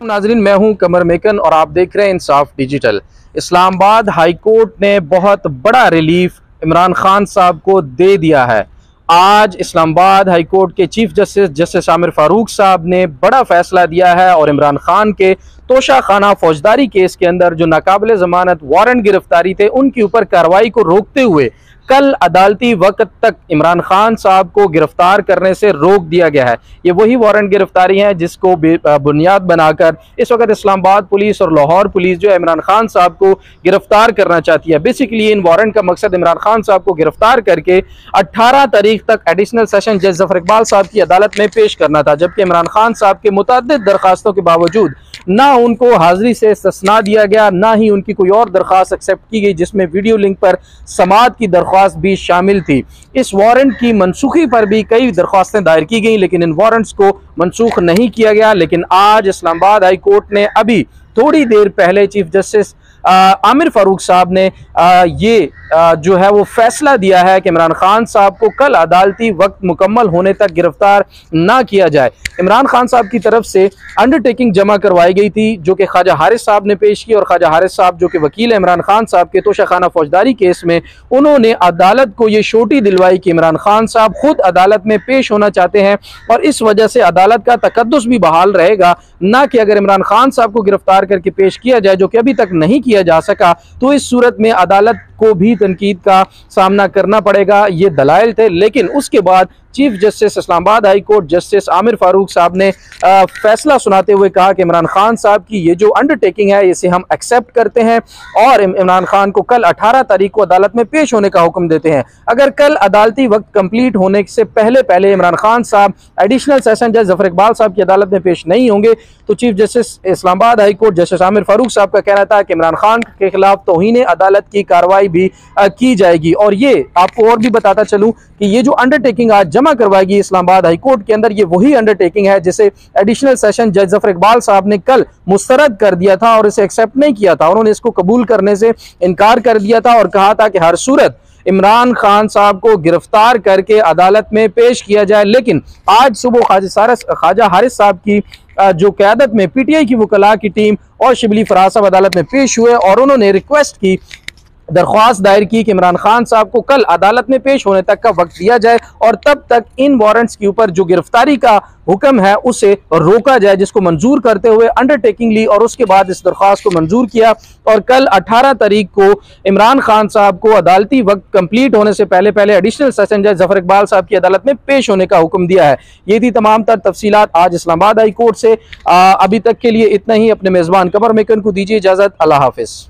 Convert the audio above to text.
नाजरीन मैं हूँ कमर मेकन और आप देख रहे हैं Insaf digital. Islamabad high court ने बहुत बड़ा रिलीफ इमरान खान साहब को दे दिया है। आज इस्लामाबाद हाई कोर्ट के chief justice justice Aamir Farooq साहब ने बड़ा फैसला दिया है और इमरान खान के तोशा खाना फौजदारी केस के अंदर जो नाकाबले जमानत वारंट गिरफ्तारी थे, उनके ऊपर कार्रवाई को रोकते हुए कल अदालती वक्त तक इमरान खान साहब को गिरफ़्तार करने से रोक दिया गया है। ये वही वारंट गिरफ्तारी है जिसको बुनियाद बनाकर इस वक्त इस्लामाबाद पुलिस और लाहौर पुलिस जो है इमरान खान साहब को गिरफ़्तार करना चाहती है। बेसिकली इन वारंट का मकसद इमरान खान साहब को गिरफ़्तार करके अट्ठारह तारीख तक एडिशनल सेशन जज ज़फ़र इकबाल साहब की अदालत में पेश करना था, जबकि इमरान खान साहब के मुतद दरखास्तों के बावजूद ना उनको हाजिरी से इस्तना दिया गया, ना ही उनकी कोई और दरख्वास्त एक्सेप्ट की गई, जिसमें वीडियो लिंक पर समात की दरख्वास्त भी शामिल थी। इस वारंट की मनसूखी पर भी कई दरख्वास्तें दायर की गई लेकिन इन वारंट्स को मनसूख नहीं किया गया। लेकिन आज इस्लामाबाद हाई कोर्ट ने अभी थोड़ी देर पहले चीफ जस्टिस आमिर फारूक साहब ने आ, ये जो है वो फैसला दिया है कि इमरान खान साहब को कल अदालती वक्त मुकम्मल होने तक गिरफ़्तार ना किया जाए। इमरान खान साहब की तरफ़ से अंडरटेकिंग जमा करवाई गई थी, जो कि ख्वाजा हारिस साहब ने पेश की और ख्वाजा हारिस साहब, जो कि वकील इमरान खान साहब के तोशा खाना फौजदारी केस में, उन्होंने अदालत को ये छोटी दिलवाई कि इमरान खान साहब खुद अदालत में पेश होना चाहते हैं और इस वजह से अदालत का तकदस भी बहाल रहेगा, ना कि अगर इमरान खान साहब को गिरफ़्तार करके पेश किया जाए, जो कि अभी तक नहीं किया जा सका तो इस सूरत में अदालत को भी तनकीद का सामना करना पड़ेगा। ये दलाइल थे लेकिन उसके बाद chief justice Islamabad high court justice Aamir Farooq साहब ने फैसला सुनाते हुए कहा कि इमरान खान साहब की ये जो अंडरटेकिंग है, इसे हम एक्सेप्ट करते हैं और इमरान खान को कल 18 तारीख को अदालत में पेश होने का हुक्म देते हैं। अगर कल अदालती वक्त कंप्लीट होने से पहले पहले इमरान खान साहब एडिशनल सेशन जज ज़फ़र इकबाल साहब की अदालत में पेश नहीं होंगे तो chief justice Islamabad high court justice Aamir Farooq साहब का कहना था कि इमरान खान के खिलाफ तोहन अदालत की कार्रवाई भी की जाएगी। और ये आपको और भी बताता चलूँ कि ये जो अंडरटेकिंग आज जमा करवाएगी इस्लामाबाद हाईकोर्ट के अंदर। ये वही अंडरटेकिंग है जिसे एडिशनल सेशन जज ज़फ़र इकबाल साहब ने कल मुस्तरद कर दिया था और इसे एक्सेप्ट नहीं किया था। उन्होंने इसको कबूल करने से इनकार कर दिया था और कहा था कि हर सूरत इमरान खान साहब को गिरफ़्तार करके अदालत में पेश किया जाए। लेकिन आज सुबह ख्वाजा ख्वाजा हारिस साहब की जो क्यादत में पीटीआई की वकला की टीम और शिबली फराज साहब अदालत में पेश हुए और उन्होंने रिक्वेस्ट की दरख्वास्त दायर की कि इमरान खान साहब को कल अदालत में पेश होने तक का वक्त दिया जाए और तब तक इन वारंट्स के ऊपर जो गिरफ्तारी का हुक्म है उसे रोका जाए जिसको मंजूर करते हुए अंडरटेकिंग ली और उसके बाद इस दरख्वास्त को मंजूर किया। और कल 18 तारीख को इमरान खान साहब को अदालती वक्त कंप्लीट होने से पहले पहले एडिशनल सेशन जज ज़फ़र इकबाल साहब की अदालत में पेश होने का हुक्म दिया है। ये थी तमाम तर तफसीत आज इस्लामाबाद हाई कोर्ट से। आ, अभी तक के लिए इतना ही। अपने मेज़बान कमर मेकन को दीजिए इजाज़त। अल्लाह हाफिज़।